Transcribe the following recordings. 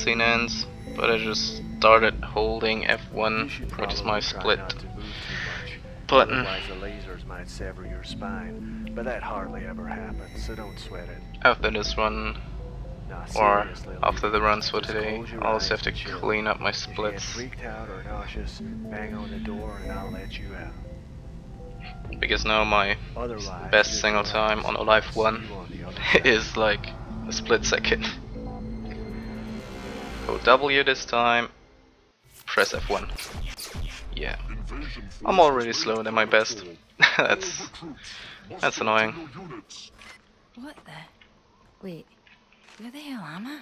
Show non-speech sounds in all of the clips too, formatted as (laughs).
cutscene ends, but I just started holding F1, which is my split button. The lasers might sever your spine, but that hardly ever happens, so don't sweat it. After this run, or after the runs for today, I'll also have to clean up my If you get splits freaked out or nauseous, bang on the door and I'll let you out. because now my Otherwise, best single time on Alive See 1 on the other (laughs) side. is like a split second. Go W this time, press F1. Yeah, I'm already slower than my best. (laughs) that's that's annoying. What the? Wait, where the hell am I?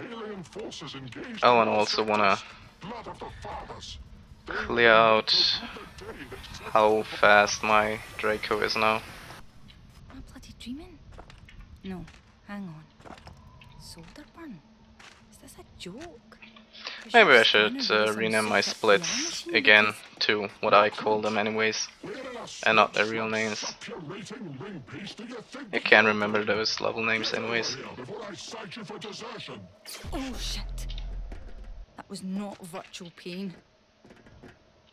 Alien forces engaged. Oh, and I also wanna Blood of the fathers. clear out how fast my Draco is now. Am I bloody dreaming? No, hang on. Solder burn? Is this a joke? Was Maybe I should uh, rename my splits again to what I call them anyways, and not their real names. Suck your rating ring piece to your think I can't remember those level names anyways. before I cite you for desertion. Oh shit! That was not virtual pain.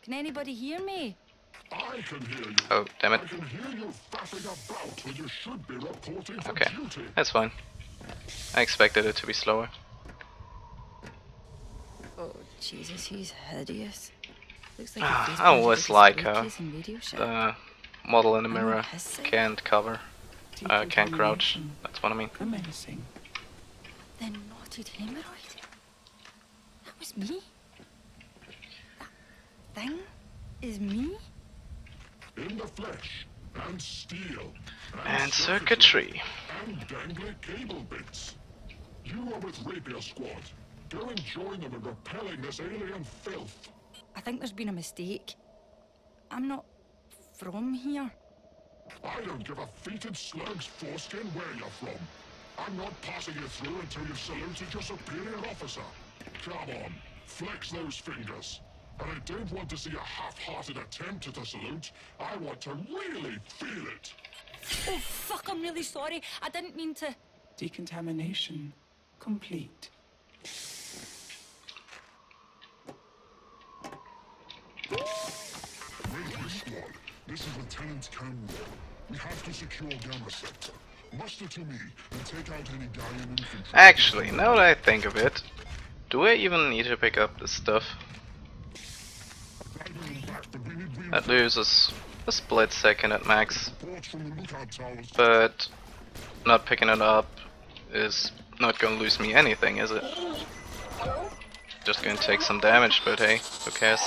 Can anybody hear me? I can hear you. Oh, damn it. I can hear you faffing about when you should be reporting for Okay, that's fine. I expected it to be slower. Jesus, he's hideous. Looks like Ah, a face I punch always with like her. briefcase and radio shit. The model in the mirror can't cover, uh, can't crouch. That's what I mean. Amazing. The knotted hemorrhoid? That was me? That thing is me? In the flesh. And steel. And circuitry. And dangly cable bits. You are with Rapier Squad. Go and join them in repelling this alien filth. I think there's been a mistake. I'm not from here. I don't give a fetid slug's foreskin where you're from. I'm not passing you through until you've saluted your superior officer. Come on, flex those fingers. And I don't want to see a half-hearted attempt at a salute. I want to really feel it. Oh fuck, I'm really sorry. I didn't mean to. Decontamination complete. Rapier Squad, this is Lieutenant Cameron. We have to secure Gamma Sector. Muster to me and take out any Gaian infantry. Actually, now that I think of it, do I even need to pick up this stuff? I bring them back, but we need That loses a split second at max, from the lookout towers. but not picking it up is not gonna lose me anything, is it? Just gonna take some damage, but hey, who cares?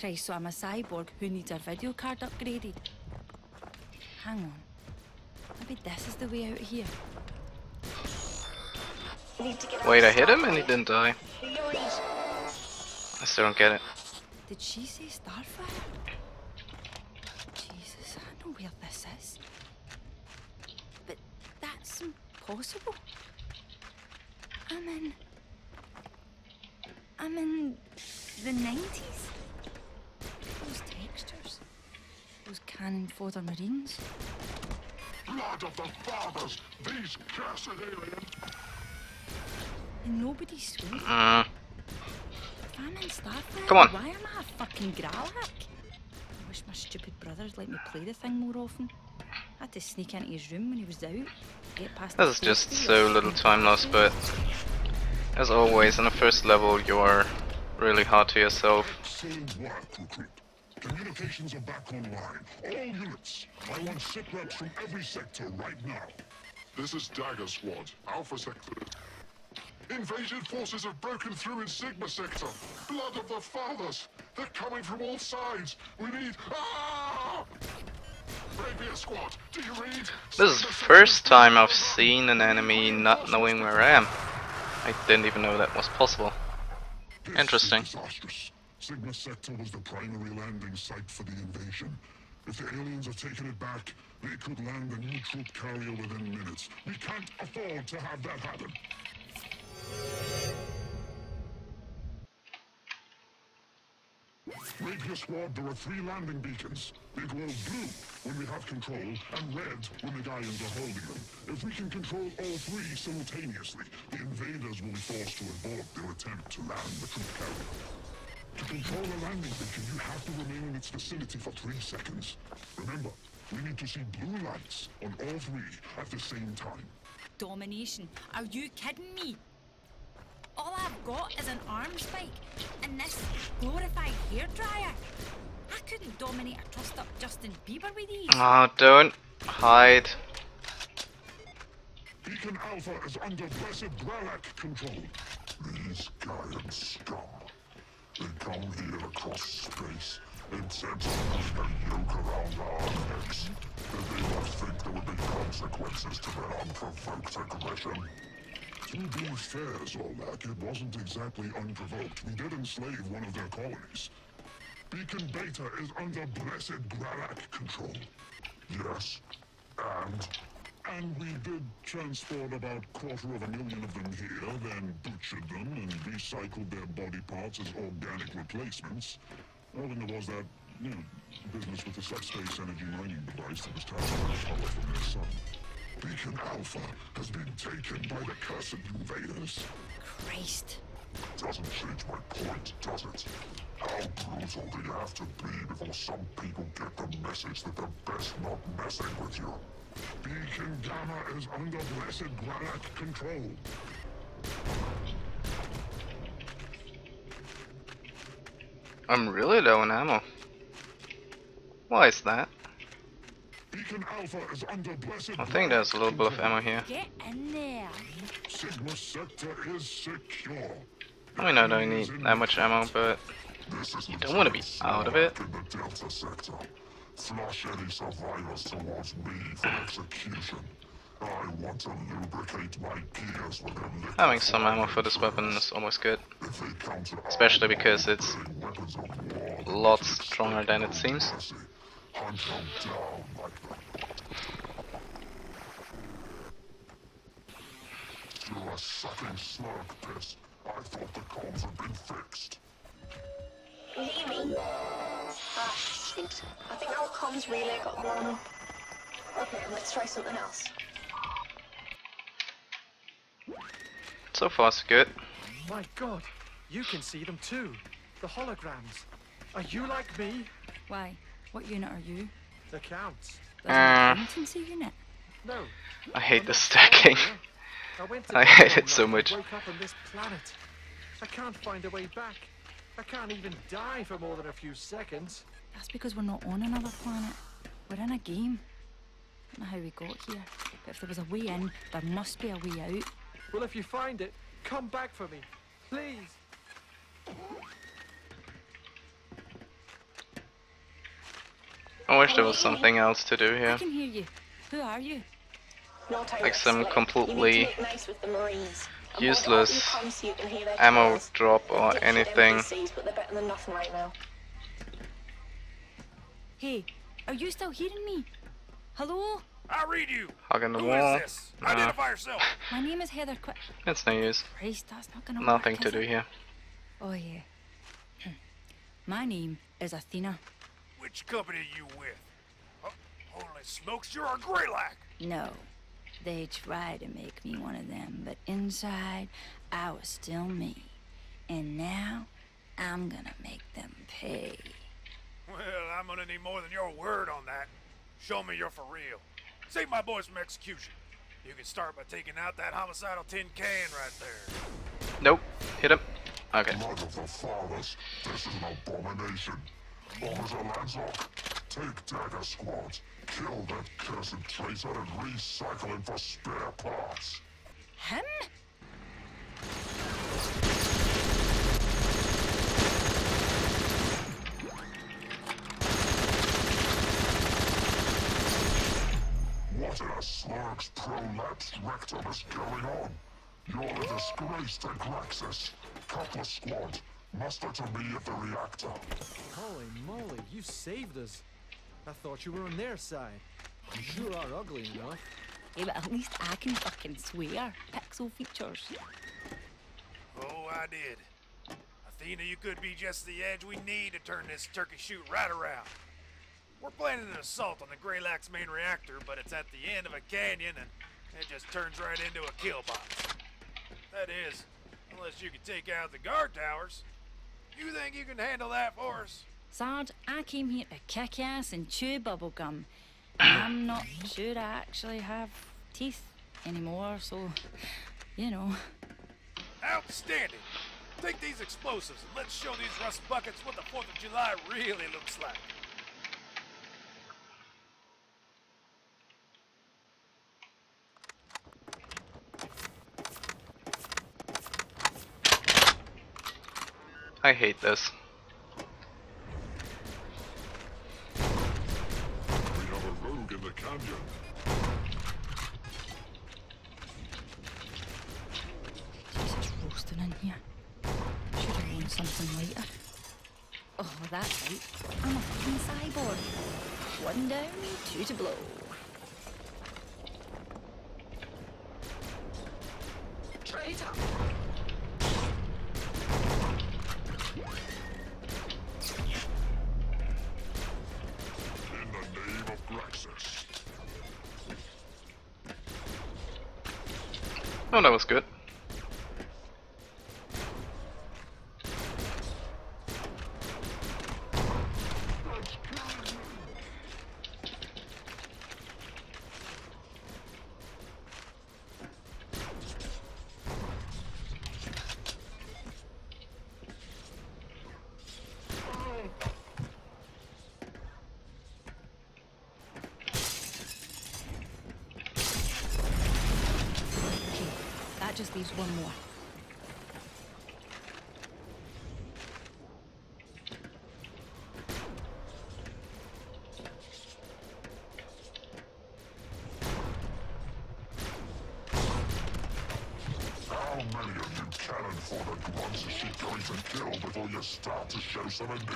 Christ, so I'm a cyborg who needs her video card upgraded. Hang on. Maybe this is the way out here. Wait, I hit him and he didn't die. I still don't get it. Did she say Starfire? Jesus, I know where this is. But that's impossible. I'm in. I'm in the 90s. Those textures. Those cannon fodder marines. Blood of the fathers! These cursed aliens! And nobody's sweet. Mm, If I'm in Starfire, Come on. why am I a fucking Gralhack? I wish my stupid brothers let me play the thing more often. I had to sneak into his room when he was out. Get past this is just so little time lost, but as always, in the first level, you're really hard to yourself. Excellent work, recruit. Communications are back online. All units. I want sit reps from every sector right now. This is Dagger Squad, Alpha Sector. Invasion forces have broken through in Sigma Sector. Blood of the fathers. They're coming from all sides. We need... Ah! Rapier Squad, do you read? This is the first time I've seen an enemy not knowing where I am. I didn't even know that was possible. This Interesting. Sigma Sector was the primary landing site for the invasion. If the aliens have taken it back, they could land a new troop carrier within minutes. We can't can't afford to have that happen. Rapier Squad, there are three landing beacons. They glow blue when we have control, and red when the Gaians are holding them. If we can control all three simultaneously, the invaders will be forced to abort their attempt to land the troop carrier. To control a landing beacon, you have to remain in its vicinity for three seconds. Remember, we need to see blue lights on all three at the same time. Domination. Are you kidding me? All I've got is an arm spike and this glorified hairdryer. I couldn't dominate a trust up Justin Bieber with these. Oh, ah, don't hide. Beacon Alpha is under Blessed Gralak control. These Gaian scum. They come here across space, intent on putting a yoke around our necks. Did they not think there would be consequences to their unprovoked aggression? To be fair, Zolak, it wasn't exactly unprovoked. We did enslave one of their colonies. Beacon Beta is under Blessed Gralak control. Yes, and... And we did transport about quarter of a million of them here, then butchered them and recycled their body parts as organic replacements. All in there was that, you know, business with the subspace energy mining device that was transferring power from their sun. Beacon Alpha has been taken by the cursed invaders. Christ. Doesn't change my point, does it? How brutal do you have to be before some people get the message that they're best not messing with you? Beacon Gamma is under Blessed Gralak control. I'm really low on ammo. Why is that? Beacon Alpha is under Blessed I think there's a little bit of ammo here. Get in there. Sigma Sector is secure. I mean, I don't need that much ammo, but you don't want to be out of it. In the Delta Sector. Flush any survivors towards me for execution. I want to lubricate my gears with liquid Having some ammo for this weapon is almost good. If they counter Especially because it's a lot stronger than it seems. mercy, hunt them down like that. You're a sucking slurp piss. I thought the comms had been fixed. Can you hear me? Ah, shoot. I think our comms relay got blown. Okay, let's try something else. So far, so good. My god, you can see them too. The holograms. Are you like me? Why? What unit are you? The counts. There's Uh. an unit. No. I hate I'm the stacking. I, (laughs) I hate it so much. and Woke up on this planet. I can't find a way back. I can't even die for more than a few seconds. That's because we're not on another planet. We're in a game. I don't know how we got here, but if there was a way in, there must be a way out. Well, if you find it, come back for me, please. I wish there was something else to do here. I can hear you. Who are you? No time Like some completely You need to make nice with the Marines. And useless point out your comms so you can hear their ammo drop or anything. NPCs, they're better than nothing right now. Hey, are you still hearing me? Hello? I read you. Hugging the Who wall. is this? Uh, Identify yourself. My name is Heather Qu- it's no use. Christ, that's not gonna Nothing work, to do it? here. Oh yeah. (clears throat) My name is Athena. Which company are you with? Oh, holy smokes, you're a Greylac. No. They tried to make me one of them, but inside, I was still me. And now, I'm gonna make them pay. Well, I'm gonna need more than your word on that. Show me you're for real. Save my boys from execution. You can start by taking out that homicidal tin can right there. Nope. Hit him. Okay. Blood of fathers, this is an abomination. Officer Lanzok, take Dagger Squad. Kill that cursed traitor and recycle him for spare parts. Him? What in a slurg's prolapsed rectum is going on? You're a disgrace to Graxus. Cutlass Squad, muster to me at the reactor. Holy moly, you saved us. I thought you were on their side. You sure are ugly enough. Yeah, but at least I can fucking swear. Pixel features. Oh, I did. Athena, you could be just the edge we need to turn this turkey shoot right around. We're planning an assault on the Greylax main reactor, but it's at the end of a canyon and it just turns right into a kill box. That is, unless you can take out the guard towers. You think you can handle that for us? Sarge, I came here to kick ass and chew bubblegum. (coughs) I'm not sure I actually have teeth anymore, so, you know. Outstanding! Take these explosives and let's show these rust buckets what the 4th of July really looks like. I hate this. We have a rogue in the canyon. Jesus, roasting in here. Should have worn something lighter. Oh, that's right. I'm a fucking cyborg. One down, two to blow. Traitor! Oh, that was good.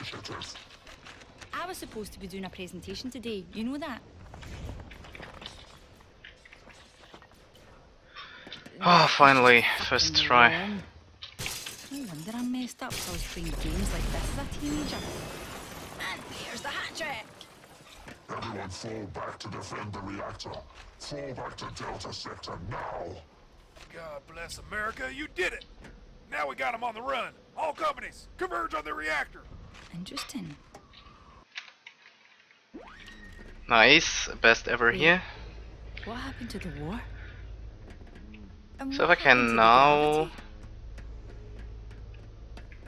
Initiative? I was supposed to be doing a presentation today. You know that? Ah, finally, first try. wrong. No wonder I'm messed up. I was playing games like this as a teenager. And there's the hat trick. Everyone fall back to defend the reactor. Fall back to Delta Sector now. God bless America, you did it! Now we got them on the run. All companies, converge on the reactor. Interesting. Nice, best ever here. What happened to the war? And So if I can now...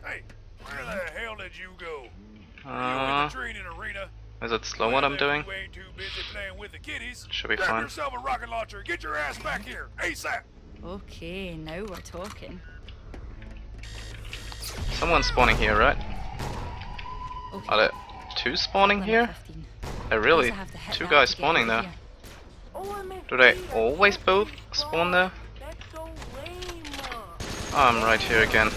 Hey, where the hell did you go? you Uh, in the training arena? is it slow what I'm doing? You ain't too busy playing with the kiddies. Should be grab fine. yourself a rocket launcher get your ass back here, ASAP. Okay, now we're talking. Someone's spawning here, right? Okay. Are there two spawning here? 15. There really have two guys spawning there. Do they always both spawn there? Oh, I'm right here again.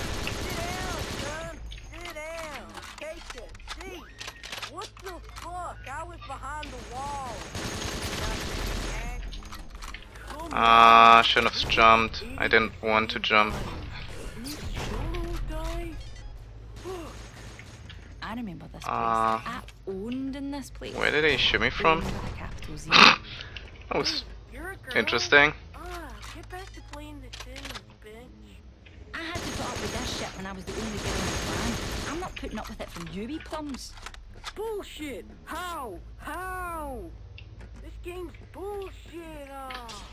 What the fuck? I was behind the wall. Ah, shouldn't have jumped. I didn't want to jump. I remember this place. Uh, I owned in this place. Where did he shoot me from? Owned with a capital Z. (laughs) That was You're a girl. interesting. Ah, get back to playing the Sims, bitch. I had to put up with this shit when I was the only girl in the clan. I'm not putting up with it from you, wee plums. Bullshit! How? How? This game's bullshit! Ah.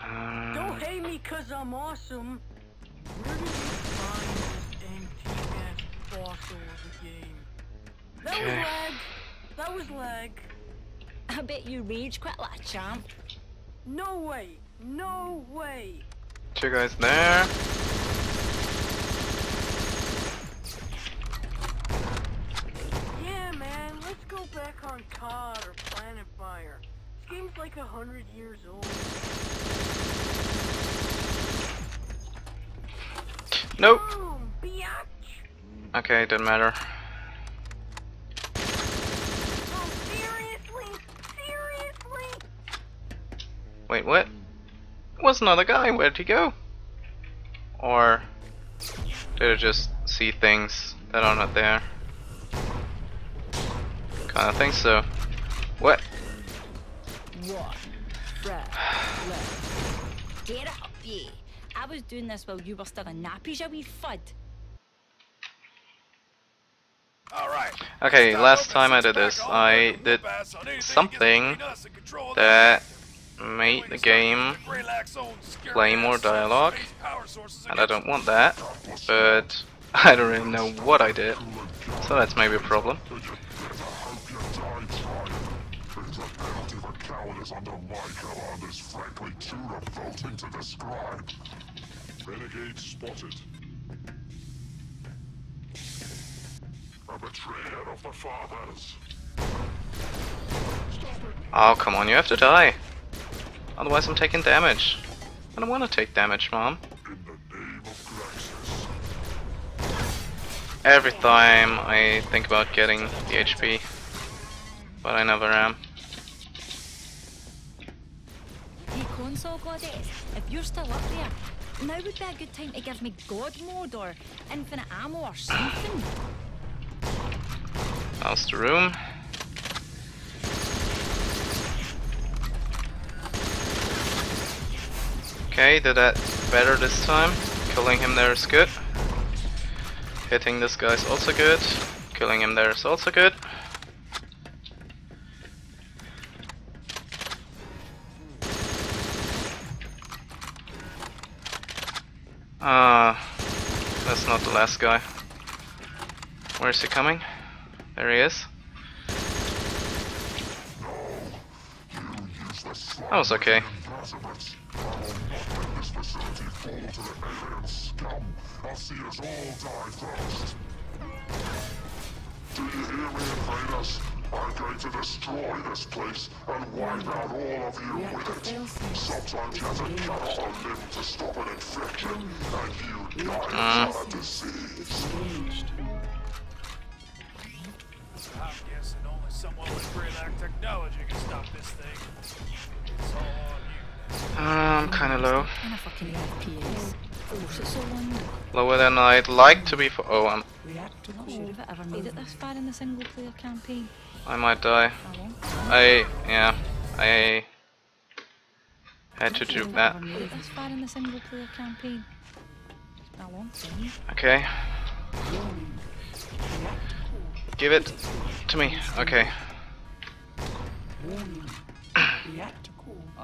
Uh, Don't hate me cause I'm awesome. Where did you find this empty-ass fossil of a game? That was Okay. lag. That was lag. I bet you rage quit like a champ. No way. No way. two guys there. Yeah, man. Let's go back on COD or Planet Fire. This game's like a hundred years old. Nope. Boom, biatch. Okay, didn't matter. Oh, seriously? Seriously? Wait, what? was another guy. Where'd he go? Or did I just see things that are not there? Kinda think so. What? One breath left. Get up, ye. I was doing this while you were still in nappies, you wee fud. All right. Okay, last time I did this, I did pass on anything something between us and control of that made the game play more dialogue, and I don't want that, but (laughs) I don't really know what I did, so that's maybe a problem. Renegade spotted. A betrayer of the fathers. Oh, come on, you have to die. Otherwise I'm taking damage. I don't want to take damage, mom. In the name of Graxus. Every time I think about getting the HP, but I never am. Hey, console goddess, if you're still up there, now would be a good time to give me god mode or infinite ammo or something. How's the room? Okay, did that better this time. Killing him there is good. Hitting this guy is also good. Killing him there is also good. Ah, that's not the last guy. Where is he coming? There he is. That was okay. Fall to the alien scum. I'll see us all die first. Do you hear me, invaders? I'm going to destroy this place and wipe out all of you with it. Sometimes you have to cut off a limb to stop an infection, and you guys are a disease. I'm guessing only someone with Greylac technology can stop this thing. I'm kinda low. And a fucking FPS. Force it so long. Lower than I'd like to be for- oh, I'm, Reactor Not sure if it ever made it this far in the single player campaign. I might die. I, yeah, I had to do that. ever made it in the single player campaign. It's been a long time. Okay, give it to me. Okay.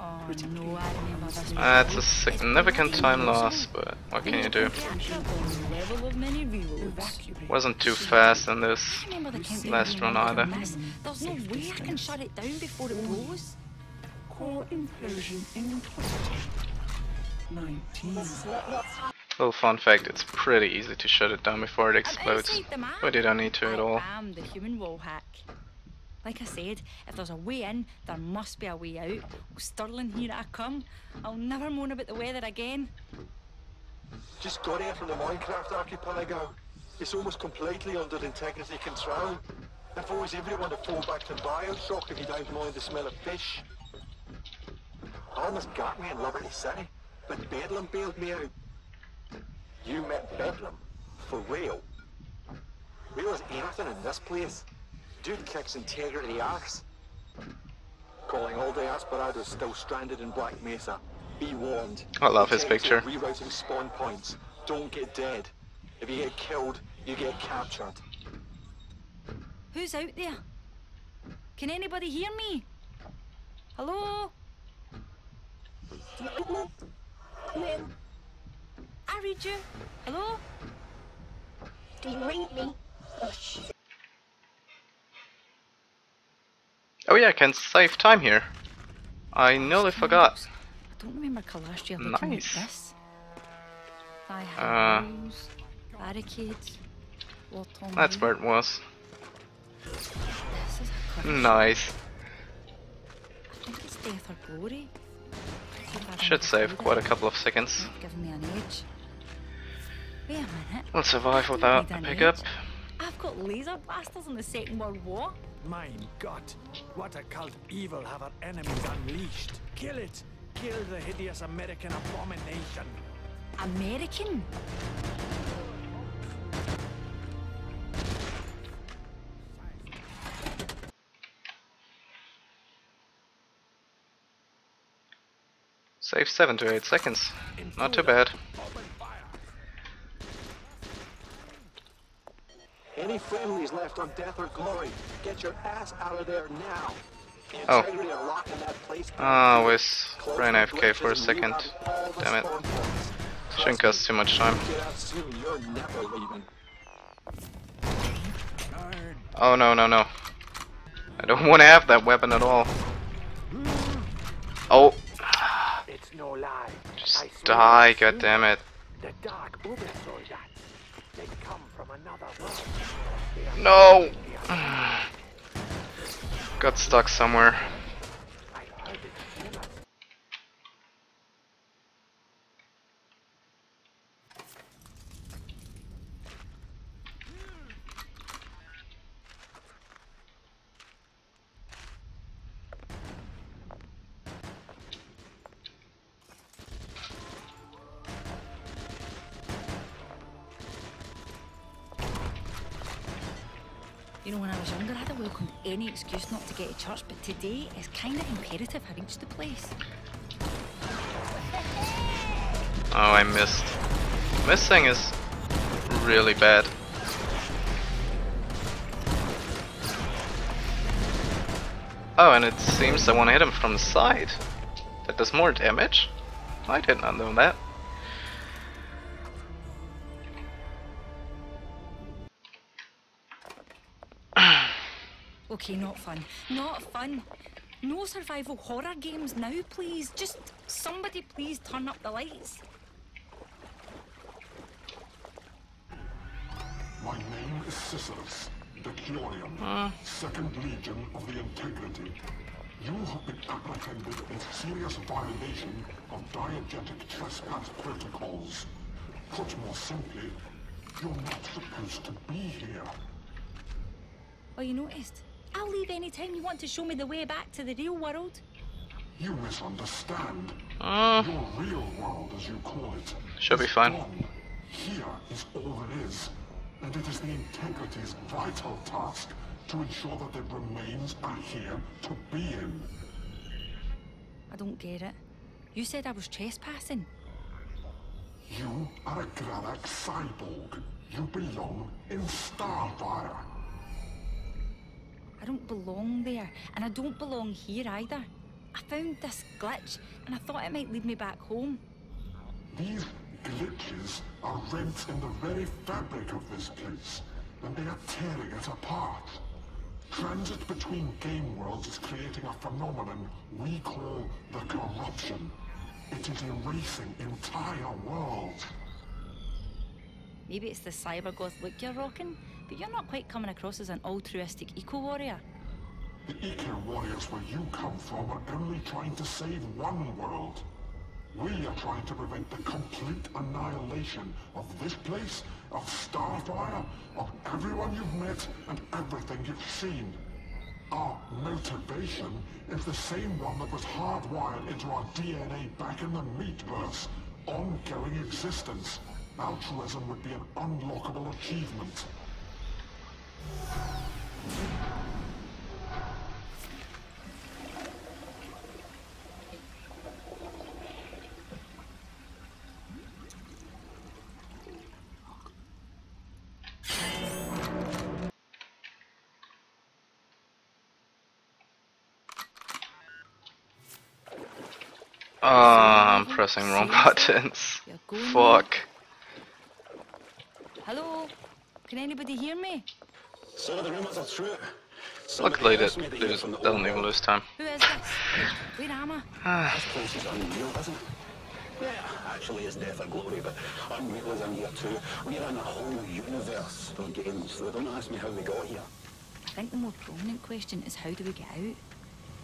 Warning. Reactor core. Oh no, I remember this. That's a significant time loss, but what can you do? Level of many reloads. Evacuate. Wasn't too fast in this. I remember the countdown Last being run either. this. There's no way I can shut it down before it blows. Core implosion in 19. Little fun fact, it's pretty easy to shut it down before it I'm explodes. outside the map. But you don't need to at all. Like I said, if there's a way in, there must be a way out. Oh, Stirling, here I come. I'll never moan about the weather again. Just got here from the Minecraft archipelago. It's almost completely under the integrity control. Advise everyone to fall back to Bioshock if you don't mind the smell of fish. Almost got me in Liberty City, but Bedlam bailed me out. You met Bedlam? For real? Real as anything in this place? Dude kicks integrity ass. Calling all the Asperados still stranded in Black Mesa. Be warned. I love his Detective picture. Rerouting spawn points. Don't get dead. If you get killed, you get captured. Who's out there? Can anybody hear me? Hello? Come in. I read you. Hello? Do you read me? Oh, shit. Oh yeah, I can save time here. I nearly forgot. I don't remember Calastria looking Nice. like this. I Uh, have walls, barricades, That's where it was. This is a clever Nice. I think it's death or glory. See if I can Should save quite a couple of seconds. Not me an edge. Wait a minute. We'll survive without a pickup. Edge. I've got laser blasters in the Second World War. Mein Gott, what a cult evil have our enemies unleashed. Kill it! Kill the hideous American abomination. American? Save 7 to 8 seconds. Not too bad. Any friendlies left on death or glory, get your ass out of there now. Oh. Integrity are locking that Ah, down. with Brain AFK for a second. Damn it. Shouldn't cost too much time. Get out soon, you're never leaving. Oh no no no. I don't (laughs) want to have that weapon at all. Oh, It's no lie. just die, god damn it. The dark Ubersoldats. They come from another world. They are No! (sighs) Got stuck somewhere. You know, when I was younger, I'd have welcomed any excuse not to get to church, but today it's kind of imperative I reach the place. Oh, I missed. Missing is really bad. Oh, and it seems I want to hit him from the side. That does more damage? I did not know that. Okay, not fun. Not fun. No survival horror games now, please. Just somebody please turn up the lights. My name is Sisyphus, the Curium, Second Legion of the Integrity. You have been apprehended in serious violation of diegetic trespass protocols. Put more simply, you're not supposed to be here. Oh, you noticed? I'll leave any time you want to show me the way back to the real world. You misunderstand. Uh, Your real world, as you call it, Should be is fine. gone. Here is all there is, and it is the Integrity's vital task to ensure that the remains are here to be in. I don't get it. You said I was trespassing. You are a Granach cyborg. You belong in Starfire. I don't belong there, and I don't belong here either. I found this glitch, and I thought it might lead me back home. These glitches are rents in the very fabric of this place, and they are tearing it apart. Transit between game worlds is creating a phenomenon we call the corruption. It is erasing entire worlds. Maybe it's the cybergoth look you're rocking, but you're not quite coming across as an altruistic eco-warrior. The Eco Warriors where you come from are only trying to save one world. We are trying to prevent the complete annihilation of this place, of Starfire, of everyone you've met, and everything you've seen. Our motivation is the same one that was hardwired into our DNA back in the Meatverse. Ongoing existence. Altruism would be an unlockable achievement. Oh, I'm pressing wrong (laughs) buttons. Fuck. Hello? Can anybody hear me? So the rumors are true. Luckily, that lose, doesn't even lose time. Who is this? Where am I? This place is unreal, isn't it? Yeah, actually it's death or glory, but unreal is in here too. We're in a whole universe of games, so don't ask me how we got here. I think the more prominent question is how do we get out?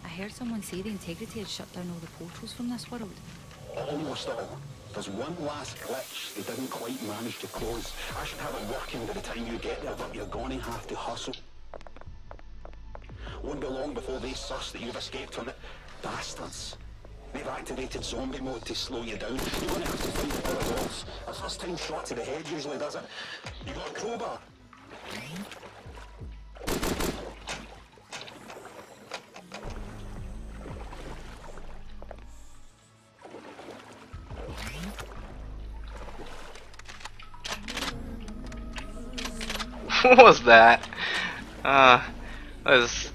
I heard someone say the Integrity had shut down all the portals from this world. Almost all. There's one last glitch they didn't quite manage to close. I should have it working by the time you get there, but you're gonna have to hustle. Won't be long before they suss that you've escaped from it. Bastards. They've activated zombie mode to slow you down. You're to have to find the other doors. A first time shot to the head usually does it. You got a crowbar? (laughs) what was that? Uh, was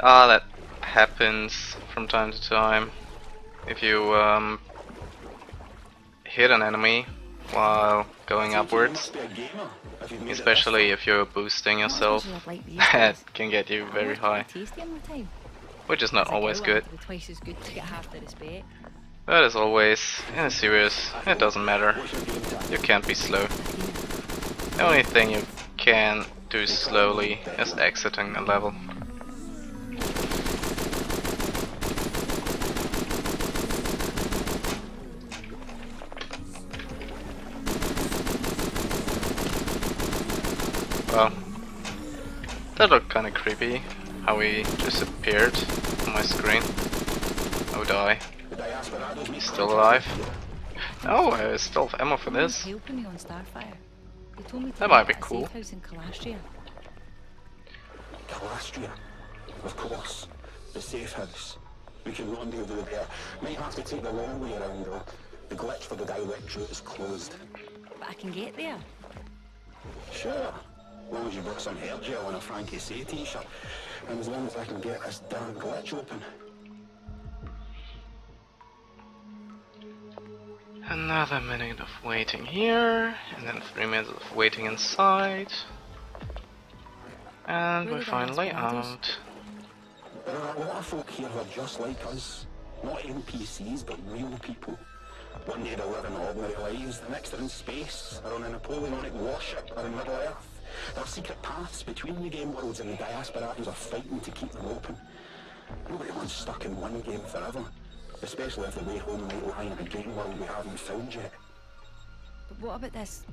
ah that happens from time to time. If you um, hit an enemy while going upwards, especially if you're boosting yourself, (laughs) that can get you very high, which is not always good. Twice as good to get half the respect. But as always, in a series, it doesn't matter. You can't be slow. The only thing you can do slowly is exiting a level. Well, that looked kinda creepy, how he just appeared on my screen. Oh die. Still alive. Oh, I still have ammo for this. Helping me on Starfire. They told me to That might be cool. safe house in Calastria. Calastria. Of course. The safe house. We can rendezvous there. Might have to take the long way around though. The glitch for the direct route is closed. But I can get there. Sure. Long as you brought some hair gel and a Frankie Say t-shirt. And as long as I can get this damn glitch open. Another minute of waiting here, and then three minutes of waiting inside. And we're finally ask out. There are a lot of folk here who are just like us. Not NPCs, but real people. One day they're living ordinary lives, the next they're in space, or on a Napoleonic warship, or in Middle Earth. There are secret paths between the game worlds and the diasporans are fighting to keep them open. Nobody wants stuck in one game forever, especially if the way home might lie in a game world we haven't found yet. But what about this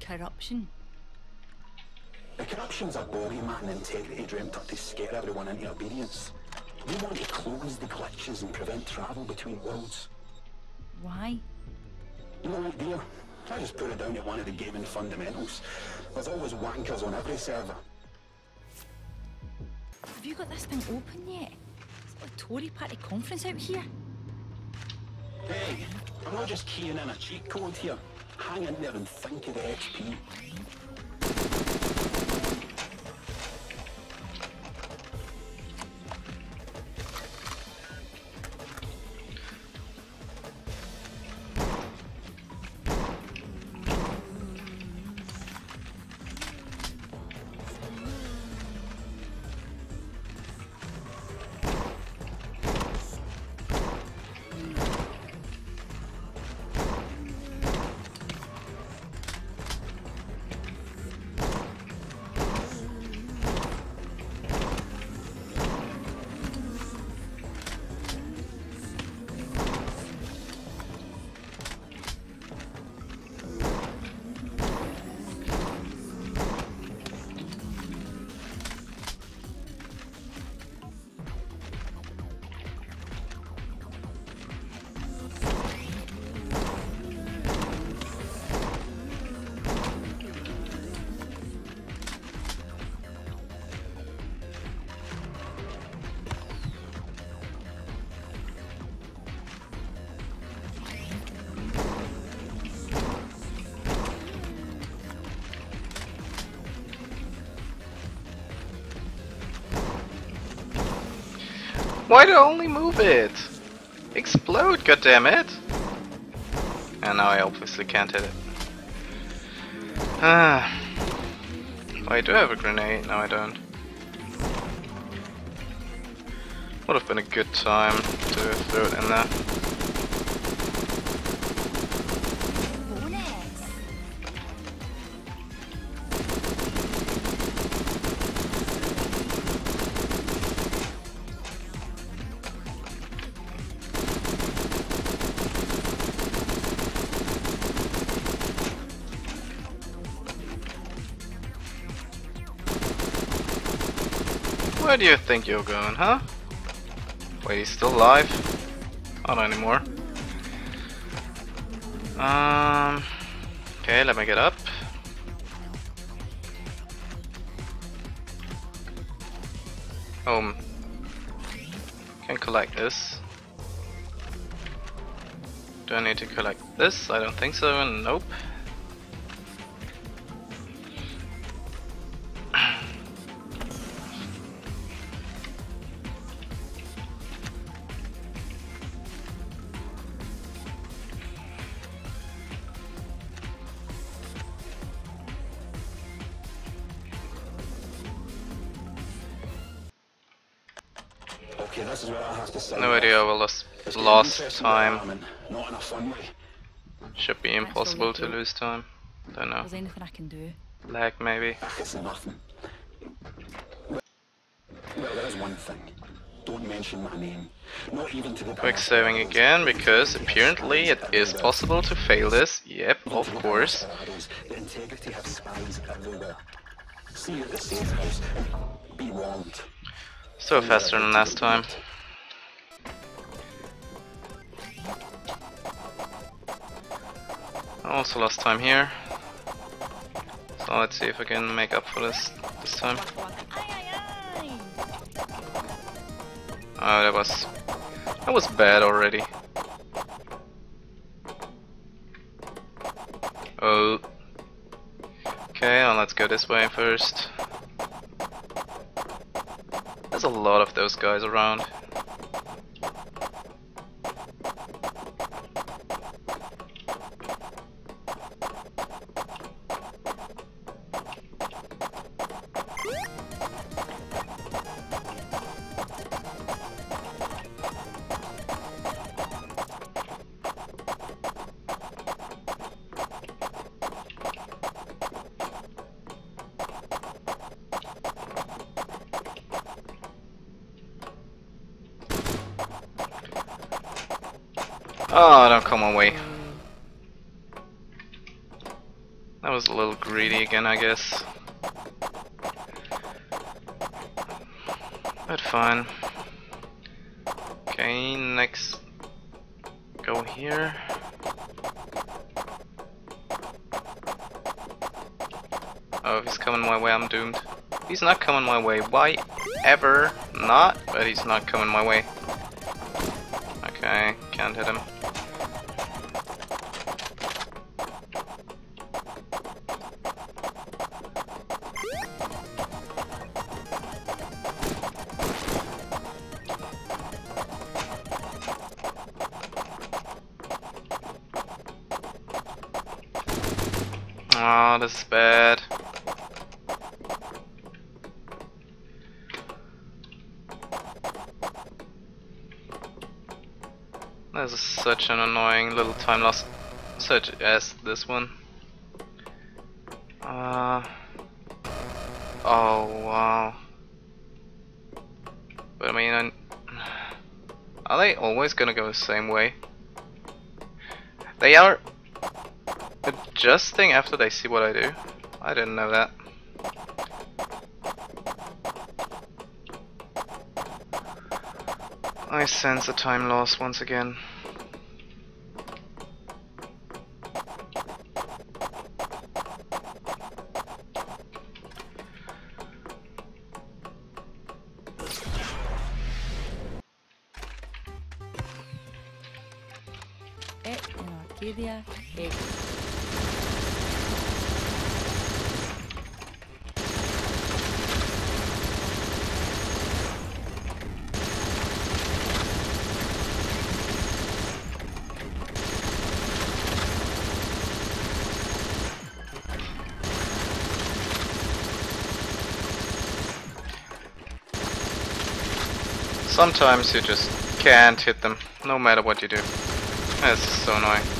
corruption? The corruption's a body man integrity dreamt up to scare everyone into obedience. We want to close the glitches and prevent travel between worlds. Why? No idea. I just put it down to one of the gaming fundamentals. There's always wankers on every server. Have you got this thing open yet? It's it a Tory party conference out here? Hey, I'm not just keying in a cheat code here. Hang in there and think of the XP. Why do I only move it? Explode, goddammit! And now I obviously can't hit it. Ah. I do have a grenade, no I don't. Would have been a good time to throw it in there. Do you think you're going, huh? Wait, he's still alive? Not anymore. Um. Okay, let me get up. Oh. Can collect this. Do I need to collect this? I don't think so. Nope. Okay, this is where I have to sign No idea, we lost, lost interesting where I am, time. and Not in a fun way. Should be impossible to lose time. Don't know. There's anything I can do. Lag maybe. It's nothing. Well, there is one thing. Don't mention my name. Not even to the Quick saving again, because apparently it is possible to fail this. Yep, of course. The integrity have spies everywhere. See you at the safe house and be warned. Still faster than last time. Also lost time here. So let's see if I can make up for this this time. Oh, that was that was bad already. Oh. Okay, let's go this way first. A lot of those guys around. Okay, next. Go here. Oh, if he's coming my way, I'm doomed. He's not coming my way. Why ever not? But he's not coming my way. Okay, can't hit him. Little time loss, such as this one. Uh, oh wow. But I mean, I, (sighs) are they always gonna go the same way? They are adjusting after they see what I do. I didn't know that. I sense a time loss once again. Sometimes you just can't hit them, no matter what you do. It's so annoying.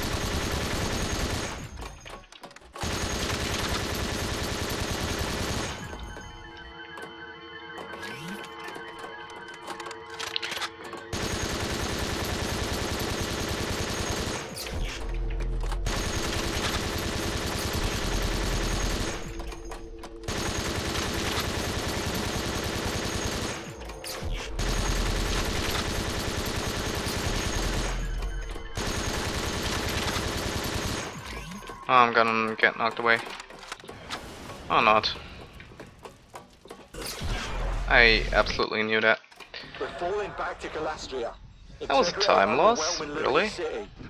That was a time loss? Really?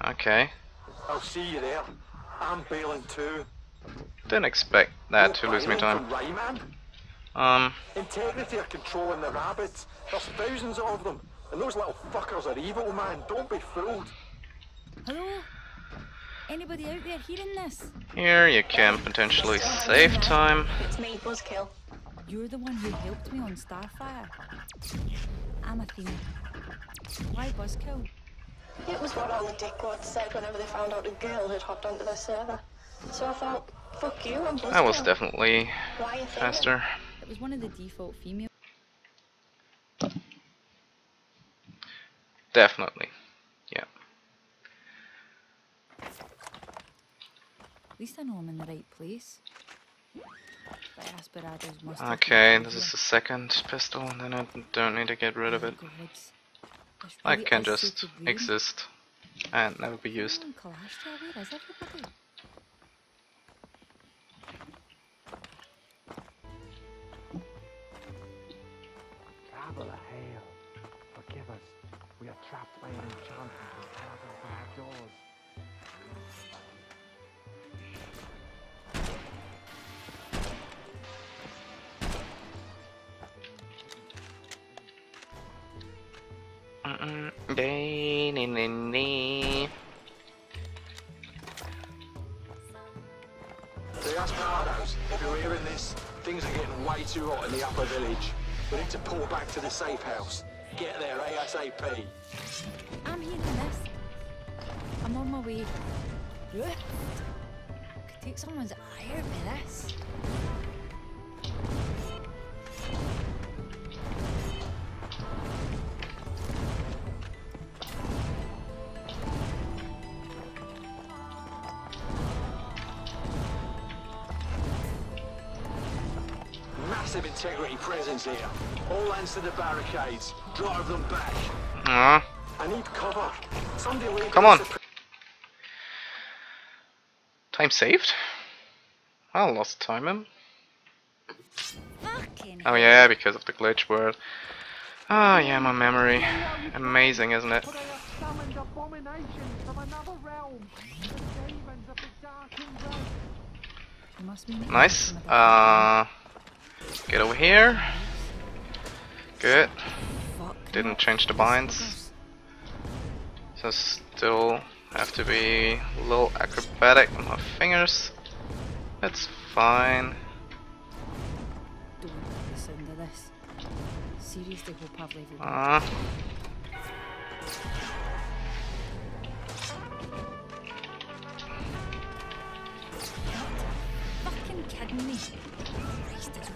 Okay. I'll see you there. I'm bailing too. Didn't expect that You're to lose me time. Rayman? Um, Integrity are controlling the rabbits. There's thousands of them. And those little fuckers are evil, man. Don't be fooled. Hello? Anybody out there hearing this? here you can potentially save time. It's me, Buzzkill. You're the one who helped me on Starfire. I'm Athena. Why Buzzkill? It was what all the dickwads said whenever they found out a girl had hopped onto their server. So I thought, fuck you, I'm Buzzkill. That was definitely Why faster. It was one of the default female. Definitely. Yeah. At least I know I'm in the right place. Okay, this is the second pistol, and then I don't need to get rid of it. I can just exist and never be used. Presence here. All hands to the barricades. Drive them back. Aw, I need cover. Somebody lead Come on. time saved? I lost time in. Fucking Oh yeah, because of the glitch word. Oh yeah, my memory. Amazing, isn't it? For they have summoned abominations from another realm. The demons of the darkened realm. You must be making Nice. some of that Uh, get over here. Good. Didn't change the binds. So still have to be a little acrobatic with my fingers. That's fine. Uh, Fucking kidding me. Christ, it's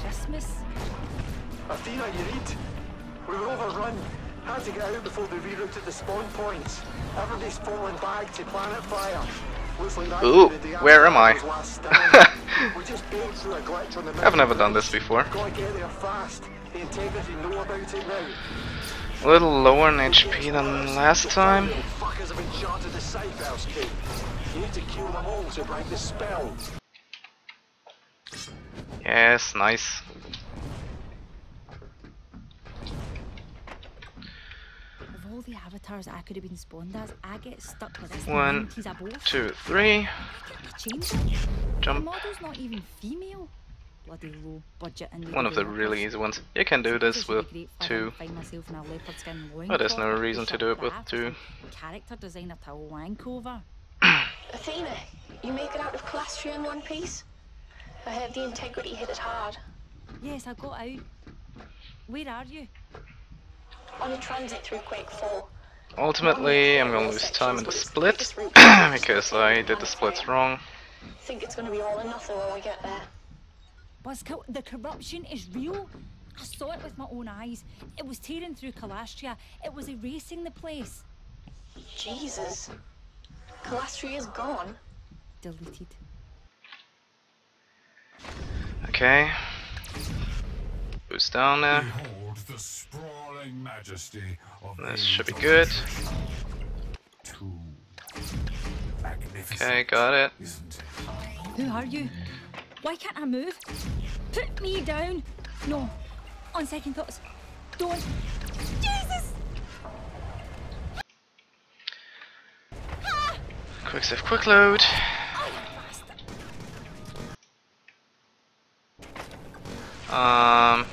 Christmas. Athena, you read? We were overrun. Had to get out before they rerouted the spawn points. Everybody's falling back to Planet Fire. Like Ooh, could be the where am I? Asperados' last stand. (laughs) we just built through a glitch on the I've never done this before. Gotta get there fast. The integrity know about it now. A little lower in HP than last time. Little fuckers have enchanted the safe house key. You need to kill them all to break the spell. Yes, nice. Of all the avatars I could have been spawned as, I get stuck with this One, 90s abortion. Two, three. Change it. The model's not even female. Bloody low budget and One of the really easy ones. You can do this with two. Find myself in a leopard skin But there's no reason to do it with two. Character designer to wank over. (coughs) Athena, you make it out of Calastria in one piece? I heard the integrity hit it hard. Yes, I got out. Where are you? On a transit through Quake 4. Ultimately, I'm gonna lose time in the split (clears throat) because I did the splits wrong. Think it's gonna be all or nothing when we get there. Buzzkill, the corruption is real. I saw it with my own eyes. It was tearing through Kalastria. It was erasing the place. Jesus. Calastria is gone. Deleted. Okay. Boost down there. Behold the sprawling majesty of This should be good. Okay, got it. Who are you? Why can't I move? Put me down. No. On second thoughts, don't. Jesus! Quick save, quick load. Um,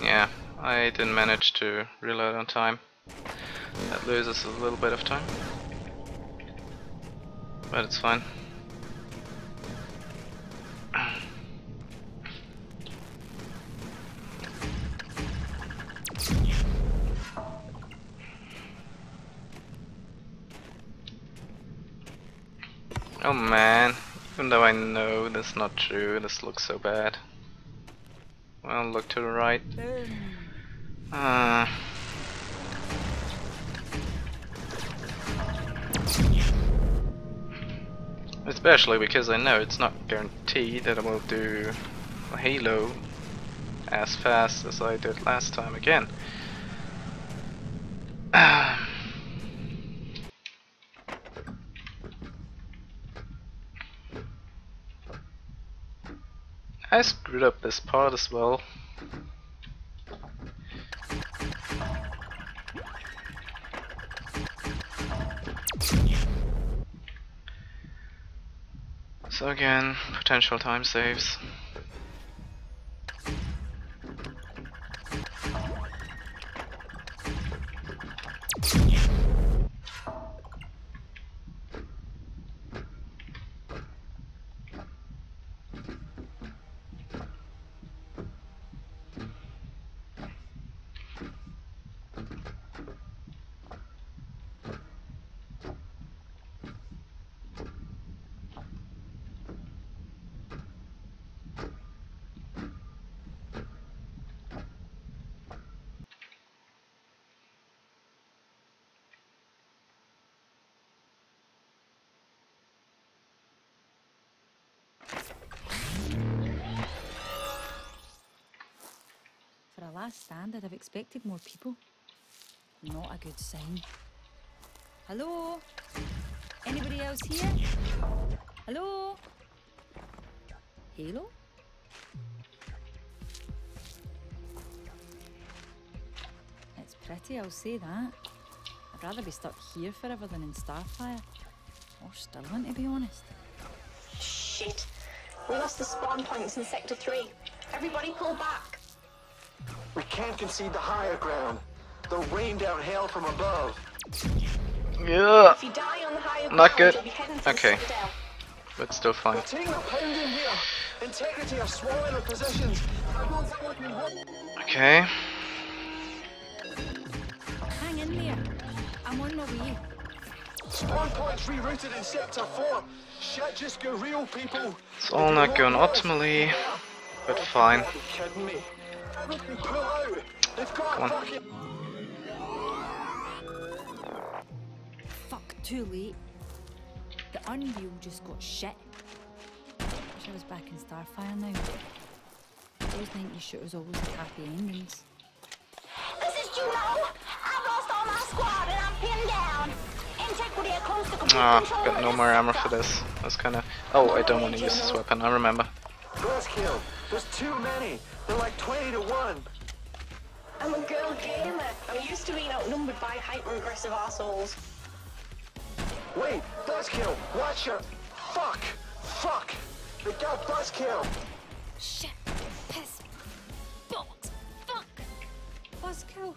yeah, I didn't manage to reload on time. That loses a little bit of time. But it's fine. Oh man, even though I know that's not true, this looks so bad. Well, look to the right. Uh, especially because I know it's not guaranteed that I will do Halo as fast as I did last time again. (sighs) I screwed up this part as well. So again, potential time saves. For a last stand, I'd have expected more people. Not a good sign. Hello? Anybody else here? Hello? Halo? It's pretty, I'll say that. I'd rather be stuck here forever than in Starfire. Or Stirling, to be honest. Shit. We lost the spawn points in Sector 3. Everybody pull back. We can't concede the higher ground. They'll rain down hell from above. Yeah, If you die on the higher not ground, good. you'll be Okay, the Citadel. but still fine. They're taking a pound in here. Integrity are swallowing our positions. Everyone's not looking home. Okay, Hang in there. I'm on my way. Spawn points rerouted in Sector 4. Shit just go real, people. it's all not going optimally, but fine. Are you kidding me? Everything pull out. They've got Come on. Fuck, too late. The Unreal just got shit. Wish I was back in Starfire now. Those 90 shooters always had happy endings. This is Juno. I've lost all my squad and I'm pinned down. Integrity are close to complete Ah, got no more ammo sector. for this. That's kinda... Oh, I don't want to use this weapon, I remember. Buzzkill. There's too many. They're like 20 to 1. I'm a girl gamer. I'm used to being outnumbered by hyper-aggressive assholes. Wait, Buzzkill, watch your... Fuck! Fuck! They got Buzzkill! Shit! Piss! Bollocks! Fuck! Buzzkill!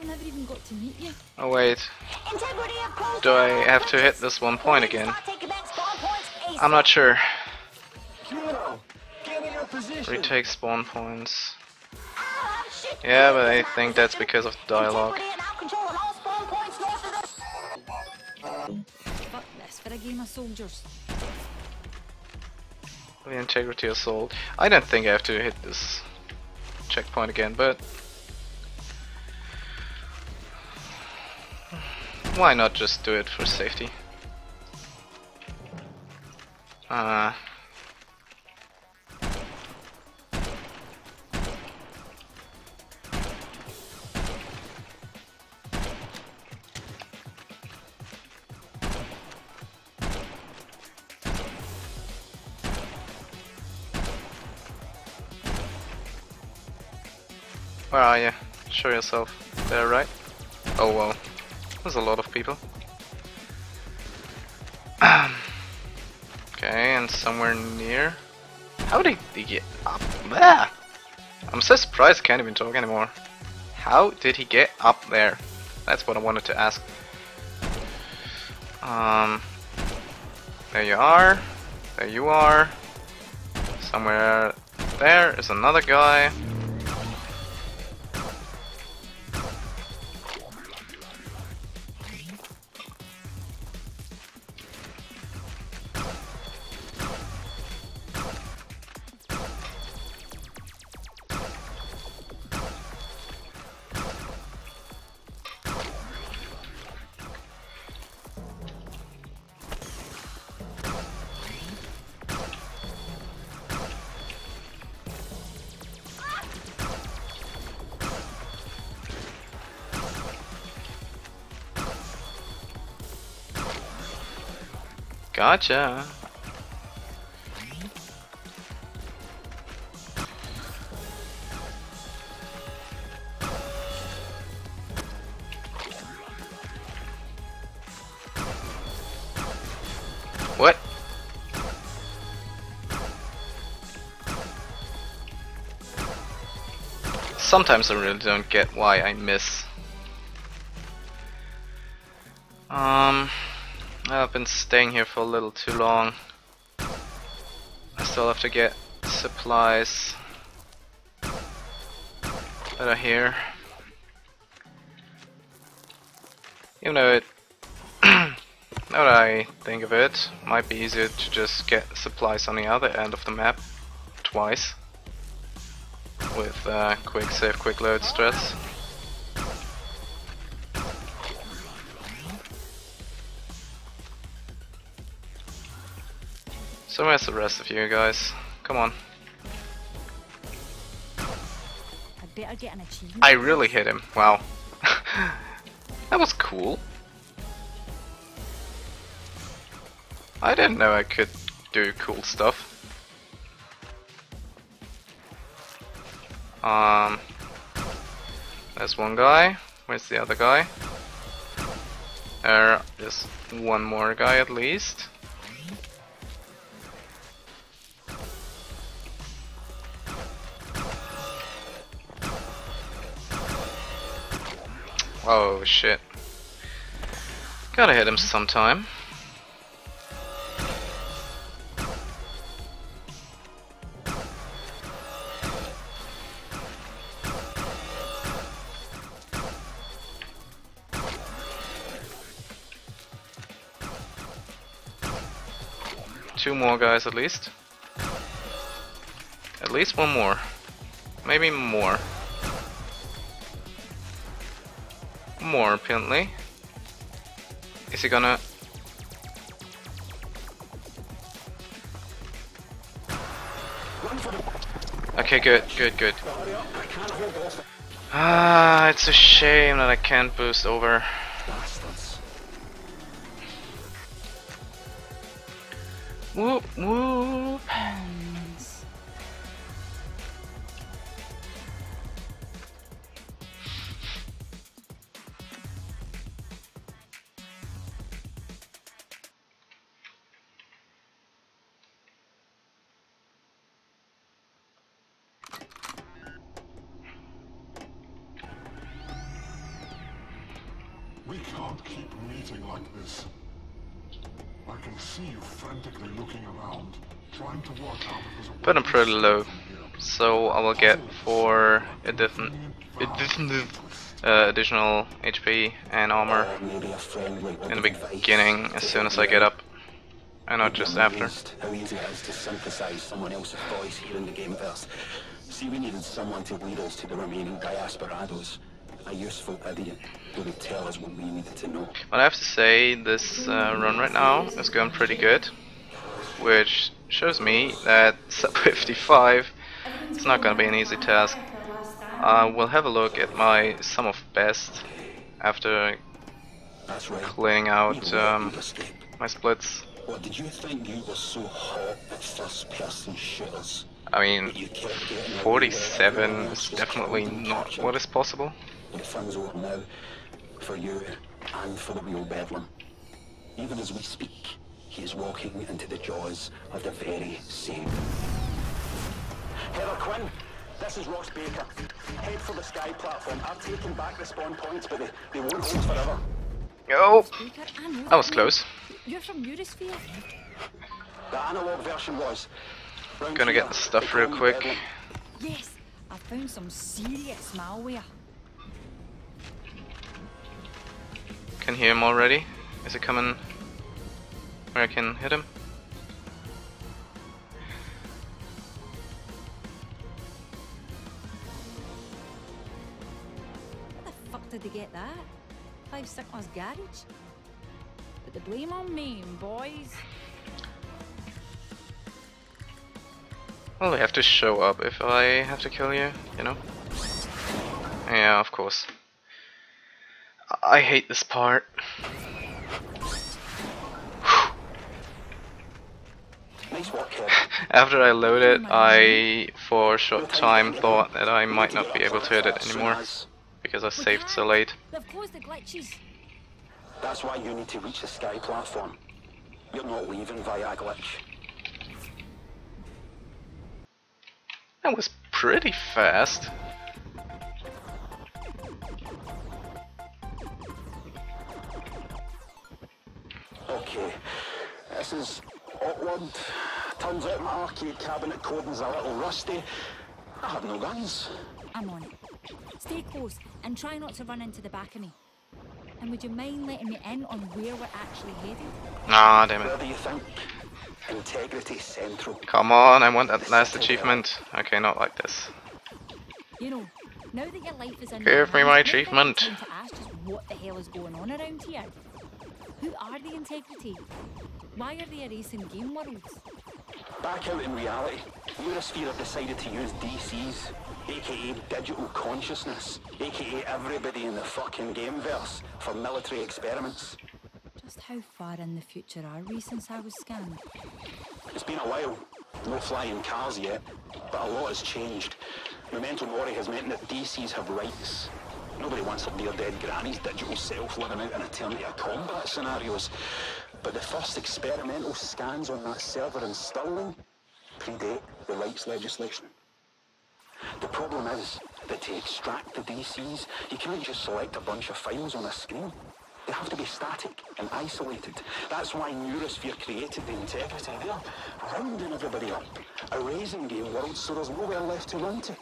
I never even got to meet you. Oh wait, Integrity are do I have to hit this one point again? I'm not sure. Retake spawn points. Yeah, but I think that's because of the dialogue. Fuck this for a game of soldiers. The integrity assault. I don't think I have to hit this checkpoint again, but why not just do it for safety? Uh, Where are you? Show yourself. There, right? Oh well. There's a lot of people. (clears throat) okay, and somewhere near. How did he get up there? I'm so surprised I can't even talk anymore. How did he get up there? That's what I wanted to ask. Um, there you are. There you are. Somewhere there is another guy. Gotcha. What? Sometimes I really don't get why I miss. I've been staying here for a little too long. I still have to get supplies that are here. Even though it, (clears throat) now that I think of it, might be easier to just get supplies on the other end of the map twice with uh, quick save, quick load strats. So where's the rest of you guys? Come on. I'd better get an achievement. I really hit him. Wow. (laughs) that was cool. I didn't know I could do cool stuff. Um, there's one guy. Where's the other guy? There is one more guy at least. Oh shit. Gotta hit him sometime. Two more guys at least. At least one more. Maybe more. More apparently. Is he gonna... Okay, good, good, good. Ah, it's a shame that I can't boost over. Whoop, whoop. Get for addition, addition, uh, additional HP and armor in the beginning as soon as I get up, and not just after. How easy it is to synthesize someone else's voice here in the gameverse. See, we needed someone to lead us to the remaining diasporados. A useful idiot who would tell us what we needed to know. But I have to say, this uh, run right now is going pretty good, which shows me that (laughs) sub 55 is not going to be an easy task. I will have a look at my sum of best after cleaning out um, my splits. What did you think you were so hot at first person shooters? I mean, 47 is definitely not what is possible. The fun's over now for you and for the real Bedlam. Even as we speak, he is walking into the jaws of the very same. Heather Quinn, this is Ross Baker. Head for the sky platform. I've taken back the spawn points, but they, they won't hold forever. Oh, Baker, I that was close. You're from Neurosphere. The analog version was. Round Gonna here, get the stuff real quick. Yes, I found some serious malware. Can hear him already. Is it coming where I can hit him? Did they get that? Five Sigma's garage? Put the blame on me, boys. Well, they have to show up if I have to kill you, you know? Yeah, of course. I I hate this part. Nice work, Heather. After I load it, I for a short time thought that I might not be able to hit it anymore because I saved so late. They've closed the glitches. That's why you need to reach the sky platform. You're not leaving via a glitch. That was pretty fast. Okay, this is awkward. Turns out my arcade cabinet coding's a little rusty. I have no guns. I'm on it. Stay close and try not to run into the back of me. And would you mind letting me in on where we're actually headed? Ah, damn Where it. do you think? Integrity Central. Come on, I want that last achievement. Okay, not like this. You know, now that your life is in Give me my I achievement. to ask just what the hell is going on around here. Who are the Integrity? Why are they erasing game worlds? Back out in reality, Neurosphere have decided to use DCs, aka digital consciousness, aka everybody in the fucking gameverse, for military experiments. Just how far in the future are we since I was scanned? It's been a while. No flying cars yet, but a lot has changed. Memento Mori has meant that DCs have rights. Nobody wants their dear dead granny's digital self living out an eternity of combat scenarios. But the first experimental scans on that server in Stirling predate the rights legislation. The problem is that to extract the DCs, you can't just select a bunch of files on a screen. They have to be static and isolated. That's why Neurosphere created the integrity. They're rounding everybody up, erasing game worlds so there's nowhere left to run to.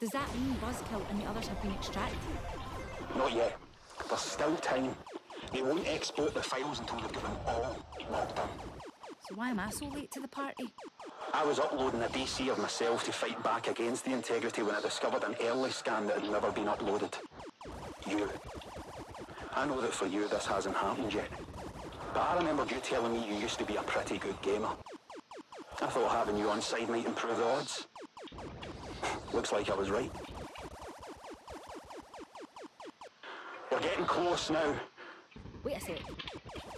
Does that mean Buzzkill and the others have been extracted? Not yet. There's still time. They won't export the files until they've them all. So why am I so late to the party? I was uploading a DC of myself to fight back against the integrity when I discovered an early scan that had never been uploaded. You. I know that for you this hasn't happened yet. But I remember you telling me you used to be a pretty good gamer. I thought having you on side might improve the odds. (laughs) Looks like I was right. We're getting close now. Wait a sec.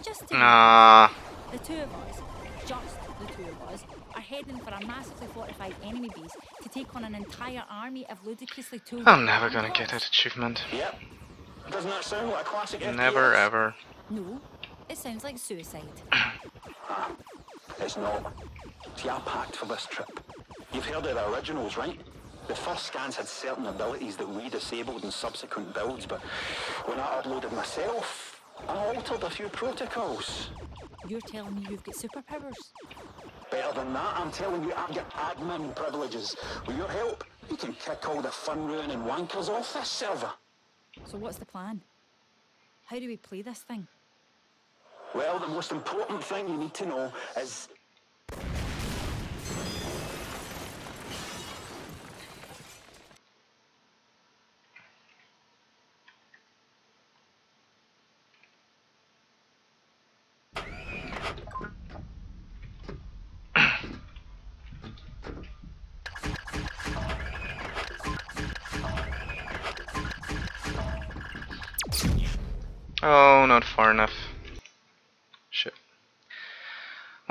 Just to Nah. the two of us, just the two of us, are heading for a massively fortified enemy base to take on an entire army of ludicrously tooled I'm never gonna get that achievement. Yep. Doesn't that sound like a classic Never FPS? ever. No, it sounds like suicide. (clears throat) Ah, it's not. See, I packed for this trip. You've heard of the originals, right? The first scans had certain abilities that we disabled in subsequent builds, but when I uploaded myself, I altered a few protocols. You're telling me you've got superpowers? Better than that, I'm telling you, I've got admin privileges. With your help, you can kick all the fun-ruining wankers off this server. So what's the plan? How do we play this thing? Well, the most important thing you need to know is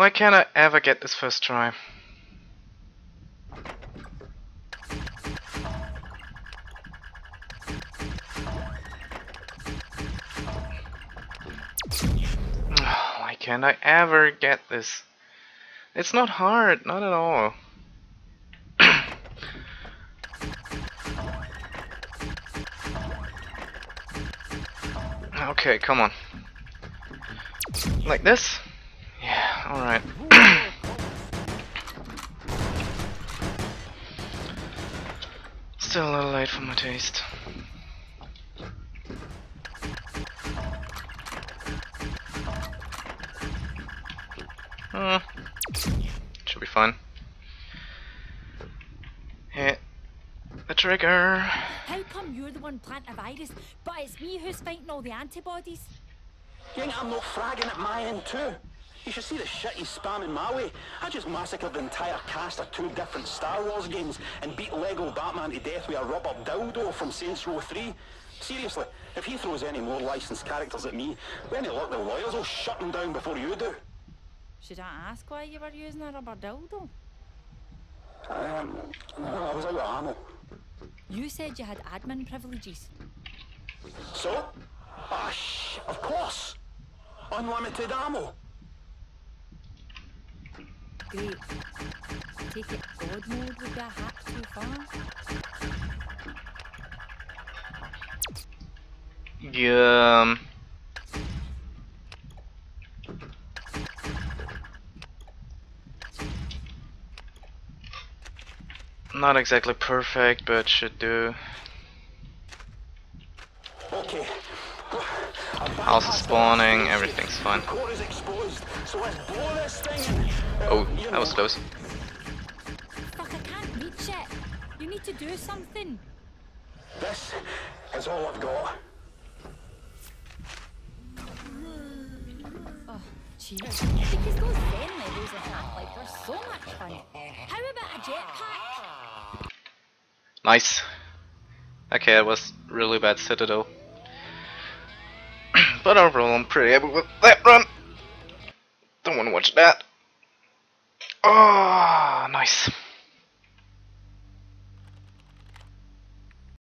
Why can't I ever get this first try? (sighs) Why can't I ever get this? It's not hard, not at all. (coughs) okay, come on. Like this? Yeah, alright. (coughs) Still a little late for my taste. Uh, should be fun. Hit the trigger. How come you're the one planting a virus, but it's me who's fighting all the antibodies? You think I'm not fragging at my end too? You should see the shit he's spamming my way. I just massacred the entire cast of two different Star Wars games and beat Lego Batman to death with a rubber dildo from Saints Row 3. Seriously, if he throws any more licensed characters at me, when any luck the lawyers will shut him down before you do. Should I ask why you were using a rubber dildo? Um, no, I was out of ammo. You said you had admin privileges. So? Ah, sh of course. Unlimited ammo. Great. Take er it God mode would be a hack too far. Yeah. Not exactly perfect, but should do. Okay. House is spawning, everything's fine. Core is exposed, so let's blow this thing and, Oh, you that was close. Fuck, I can't reach it. You need to do something. This is all I've got. Oh, cheers. Because those Xen levels in Half-Life are so much fun. How about a jetpack? Nice. Okay, it was really bad Citadel. (clears throat) but overall, I'm pretty happy with that run. Don't want to watch that. Oh, nice.